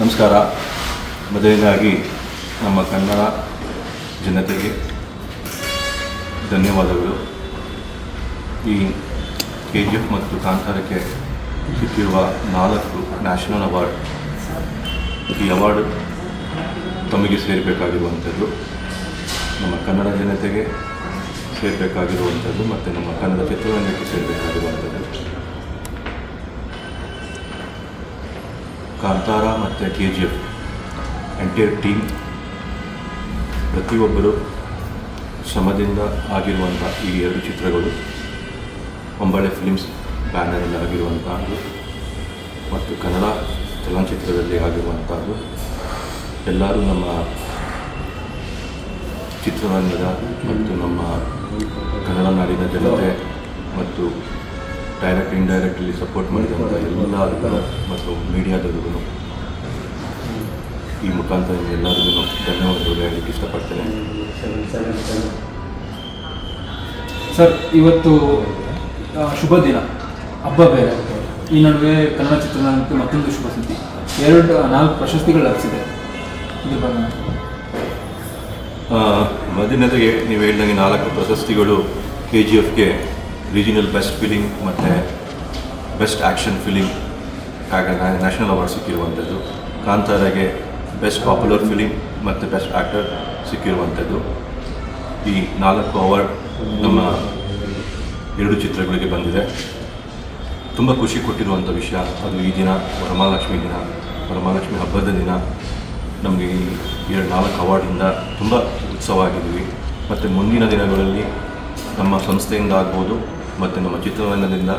ನಮಸ್ಕಾರ. ಮೊದಲನೇದಾಗಿ ನಮ್ಮ ಕನ್ನಡ ಜನತೆಗೆ ಧನ್ಯವಾದಗಳು. ಈ ಕೆ ಜಿ ಎಫ್ ಮತ್ತು ಕಾಂತಾರಕ್ಕೆ ಸಿಕ್ಕಿರುವ ನಾಲ್ಕು ನ್ಯಾಷನಲ್ ಅವಾರ್ಡ್, ಈ ಅವಾರ್ಡ್ ತಮಗೆ ಸೇರಬೇಕಾಗಿರುವಂಥದ್ದು, ನಮ್ಮ ಕನ್ನಡ ಜನತೆಗೆ ಸೇರಬೇಕಾಗಿರುವಂಥದ್ದು ಮತ್ತು ನಮ್ಮ ಕನ್ನಡ ಚಿತ್ರರಂಗಕ್ಕೆ ಸೇರಬೇಕಾಗಿರುವಂಥದ್ದು. ಕಾಂತಾರ ಮತ್ತು K G F entire team ಪ್ರತಿಯೊಬ್ಬರು ಶ್ರಮದಿಂದ ಆಗಿರುವಂಥ ಈ ಎರಡು ಚಿತ್ರಗಳು, ಒಂಬಳೆ ಫಿಲಿಮ್ಸ್ ಬ್ಯಾನರಲ್ಲಿ ಆಗಿರುವಂಥದ್ದು ಮತ್ತು ಕನ್ನಡ ಚಲನಚಿತ್ರದಲ್ಲಿ ಆಗಿರುವಂಥದ್ದು ಎಲ್ಲರೂ ನಮ್ಮ ಚಿತ್ರರಂಗದ ಮತ್ತು ನಮ್ಮ ಕನ್ನಡ ನಾಡಿನ ಜನತೆ ಮತ್ತು ಡೈರೆಕ್ಟ್ ಇಂಡೈರೆಕ್ಟ್ಲಿ ಸಪೋರ್ಟ್ ಮಾಡಿದಂಥ ಎಲ್ಲರಿಗೂ ಮತ್ತು ಮೀಡಿಯಾದವ್ರಿಗೂ ಈ ಮುಖಾಂತರ ಎಲ್ಲರಿಗೂ ಧನ್ಯವಾದಗಳು ಹೇಳಲಿಕ್ಕೆ ಇಷ್ಟಪಡ್ತೇನೆ. ಸರ್ ಇವತ್ತು ಶುಭ ದಿನ. ಹಬ್ಬ ಬೇರೆ. ಈ ನಡುವೆ ಕನ್ನಡ ಚಿತ್ರರಂಗಕ್ಕೆ ಮತ್ತೊಂದು ಶುಭ ಸುದ್ದಿ. ಎರಡು ನಾಲ್ಕು ಪ್ರಶಸ್ತಿಗಳು ಲಭಿಸಿದೆ. ಮೊದಲನೇದಾಗಿ ನೀವು ಹೇಳಿದಂಗೆ ನಾಲ್ಕು ಪ್ರಶಸ್ತಿಗಳು ಕೆ ಜಿ ಎಫ್ಗೆ ರೀಜಿನಲ್ ಬೆಸ್ಟ್ ಫಿಲಿಂಗ್ ಮತ್ತು best action film national award ಸಿಕ್ಕಿರುವಂಥದ್ದು. ಕಾಂತಾರಾಗೆ ಬೆಸ್ಟ್ ಪಾಪ್ಯುಲರ್ ಫಿಲಿಮ್ ಮತ್ತು ಬೆಸ್ಟ್ ಆ್ಯಕ್ಟರ್ ಸಿಕ್ಕಿರುವಂಥದ್ದು. ಈ ನಾಲ್ಕು ಅವಾರ್ಡ್ ನಮ್ಮ ಎರಡು ಚಿತ್ರಗಳಿಗೆ ಬಂದಿದೆ. ತುಂಬ ಖುಷಿ ಕೊಟ್ಟಿರುವಂಥ ವಿಷಯ, ಅದು ಈ ದಿನ, ವರಮಹಾಲಕ್ಷ್ಮಿ ದಿನ. ವರಮಹಾಲಕ್ಷ್ಮಿ ಹಬ್ಬದ ದಿನ. ನಮಗೆ ಈ ಎರಡು ನಾಲ್ಕು ಅವಾರ್ಡಿಂದ ತುಂಬ ಉತ್ಸವ ಆಗಿದ್ದೀವಿ ಮತ್ತು ಮುಂದಿನ ದಿನಗಳಲ್ಲಿ ನಮ್ಮ ಸಂಸ್ಥೆಯಿಂದ ಆಗ್ಬೋದು ಮತ್ತು ನಮ್ಮ ಚಿತ್ರರಂಗದಿಂದ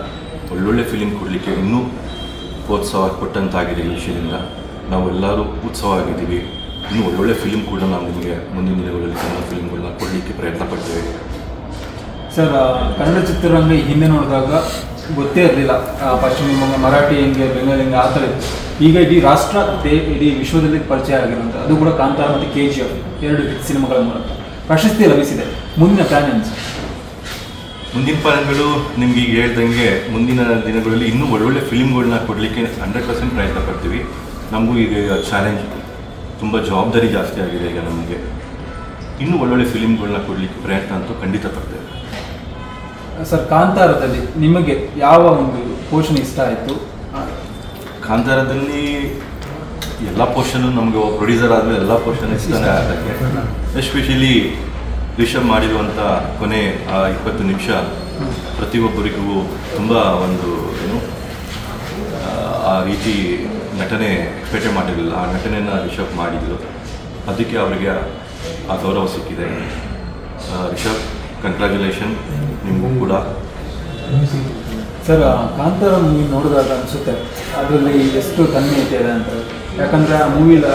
ಒಳ್ಳೊಳ್ಳೆ ಫಿಲಿಮ್ ಕೊಡಲಿಕ್ಕೆ ಇನ್ನೂ ಪ್ರೋತ್ಸಾಹ ಕೊಟ್ಟಂತಾಗಿದೆ ಈ ವಿಷಯದಿಂದ. ನಾವು ಎಲ್ಲರೂ ಉತ್ಸವ ಆಗಿದ್ದೀವಿ ಇನ್ನೂ ಒಳ್ಳೊಳ್ಳೆ ಫಿಲಿಮ್ ಕೂಡ ನಾವು ನಿಮಗೆ ಮುಂದಿನ ದಿನಗಳಲ್ಲಿ ಕನ್ನಡ ಫಿಲಿಮ್ಗಳನ್ನ ಕೊಡಲಿಕ್ಕೆ ಪ್ರಯತ್ನ ಪಡ್ತೇವೆ. ಸರ್ ಕನ್ನಡ ಚಿತ್ರರಂಗ ಹಿಂದೆ ನೋಡಿದಾಗ ಗೊತ್ತೇ ಇರಲಿಲ್ಲ. ಪಶ್ಚಿಮ ಬಂಗಾಳ ಮರಾಠಿ ಹೆಂಗೆ, ಬೆಂಗಾಲಿ ಹೆಂಗೆ, ಆ ಥರ ಈಗ ಇಡೀ ರಾಷ್ಟ್ರ ಇಡೀ ವಿಶ್ವದಲ್ಲಿ ಪರಿಚಯ ಆಗಿರುವಂಥ, ಅದು ಕೂಡ ಕಾಂತಾರ ಮತ್ತು ಕೆ ಜಿ ಎಫ್ ಎರಡು ಸಿನಿಮಾಗಳ ಮೂಲಕ. ಪ್ರಶಸ್ತಿ ಲಭಿಸಿದೆ. ಮುಂದಿನ ಪ್ಲಾನ್ ಏನು ಮುಂದಿನ ಪರಗಳು ನಿಮ್ಗೆ ಈಗ ಹೇಳ್ದಂಗೆ ಮುಂದಿನ ದಿನಗಳಲ್ಲಿ ಇನ್ನೂ ಒಳ್ಳೊಳ್ಳೆ ಫಿಲ್ಮ್ಗಳನ್ನ ಕೊಡಲಿಕ್ಕೆ ಹಂಡ್ರೆಡ್ ಪರ್ಸೆಂಟ್ ಪ್ರಯತ್ನ ಪಡ್ತೀವಿ. ನಮಗೂ ಈಗ ಚಾಲೆಂಜ್ ತುಂಬ ಜವಾಬ್ದಾರಿ ಜಾಸ್ತಿ ಆಗಿದೆ ಈಗ ನಮಗೆ. ಇನ್ನೂ ಒಳ್ಳೊಳ್ಳೆ ಫಿಲ್ಮ್ಗಳನ್ನ ಕೊಡಲಿಕ್ಕೆ ಪ್ರಯತ್ನ ಅಂತೂ ಖಂಡಿತ ಪಡ್ತೇವೆ. ಸರ್ ಕಾಂತಾರದಲ್ಲಿ ನಿಮಗೆ ಯಾವ ಒಂದು ಪೋಷಣೆ ಇಷ್ಟ ಆಯಿತು? ಕಾಂತಾರದಲ್ಲಿ ಎಲ್ಲ ಪೋರ್ಷನ್ ನಮಗೆ ಪ್ರೊಡ್ಯೂಸರ್ ಆದಮೇಲೆ ಎಲ್ಲ ಪೋರ್ಷನ್ ಇಷ್ಟನೇ ಆಗಕ್ಕೆ ಎಸ್ಪೆಷಲಿ ರಿಷಬ್ ಮಾಡಿರುವಂಥ ಕೊನೆ ಆ ಇಪ್ಪತ್ತು ನಿಮಿಷ ಪ್ರತಿಯೊಬ್ಬರಿಗೂ ತುಂಬ ಒಂದು ಏನು ಆ, ರೀತಿ ನಟನೆ ಎಕ್ಸ್ಪೆಕ್ಟೇ ಮಾಡಿರಲಿಲ್ಲ. ಆ ನಟನೆಯನ್ನು ರಿಷಬ್ ಮಾಡಿದ್ರು ಅದಕ್ಕೆ ಅವರಿಗೆ ಆ ಗೌರವ ಸಿಕ್ಕಿದೆ. ರಿಷಬ್ ಕಂಗ್ರ್ಯಾಚುಲೇಷನ್ ನಿಮಗೂ ಕೂಡ. ಸರ್ ಕಾಂತಾರ ಮೂವಿ ನೋಡಿದಾಗ ಅನಿಸುತ್ತೆ. ಅದರಲ್ಲಿ ಎಷ್ಟು ಕಮ್ಮಿ ಇದೆ ಅಂತ. ಯಾಕಂದರೆ ಆ ಮೂವಿಲ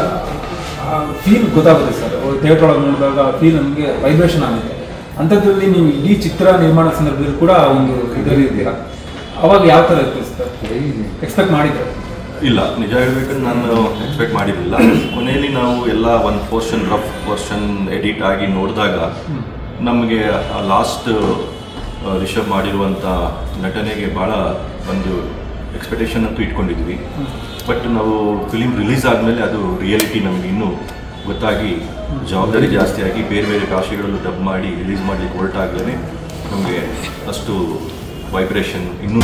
ಫೀಲ್ ಗೊತ್ತಾಗುತ್ತೆ ಸರ್. ಥಿಯೇಟರ್ ಒಳಗೆ ನೋಡಿದಾಗ ಫೀಲ್ ನಮಗೆ ವೈಬ್ರೇಷನ್ ಆಗುತ್ತೆ. ಅಂಥದ್ರಲ್ಲಿ ನೀವು ಇಡೀ ಚಿತ್ರ ನಿರ್ಮಾಣ ಸಂದರ್ಭದಲ್ಲಿ ಕೂಡ ಆ ಒಂದು ಇದರಲ್ಲಿ ಇದ್ದೀರಾ? ಅವಾಗ ಯಾವ ಥರ ಇತ್ತು ಸರ್? ಎಕ್ಸ್ಪೆಕ್ಟ್ ಮಾಡಿದ್ರೆ? ಇಲ್ಲ, ನಿಜ ಹೇಳ್ಬೇಕಂದ್ರೆ ನಾನು ಎಕ್ಸ್ಪೆಕ್ಟ್ ಮಾಡಿರಲಿಲ್ಲ. ಕೊನೆಯಲ್ಲಿ ನಾವು ಎಲ್ಲ ಒಂದು ಪೋರ್ಷನ್ ರಫ್ ಪೋರ್ಷನ್ ಎಡಿಟ್ ಆಗಿ ನೋಡಿದಾಗ ನಮಗೆ ಲಾಸ್ಟ್ ರಿಷಬ್ ಮಾಡಿರುವಂಥ ನಟನೆಗೆ ಭಾಳ ಒಂದು ಎಕ್ಸ್ಪೆಕ್ಟೇಷನ್ ಅಂತೂ ಇಟ್ಕೊಂಡಿದ್ವಿ. ಬಟ್ ನಾವು ಫಿಲಿಮ್ ರಿಲೀಸ್ ಆದಮೇಲೆ ಅದು ರಿಯಾಲಿಟಿ ನಮಗೆ ಇನ್ನೂ ಗೊತ್ತಾಗಿ ಜವಾಬ್ದಾರಿ ಜಾಸ್ತಿ ಆಗಿ ಬೇರೆ ಬೇರೆ ಭಾಷೆಗಳಲ್ಲೂ ಡಬ್ ಮಾಡಿ ರಿಲೀಸ್ ಮಾಡಲಿಕ್ಕೆ ಹೊರಟಾಗಲೇ ನಮಗೆ ಅಷ್ಟು ವೈಬ್ರೇಷನ್ ಇನ್ನೂ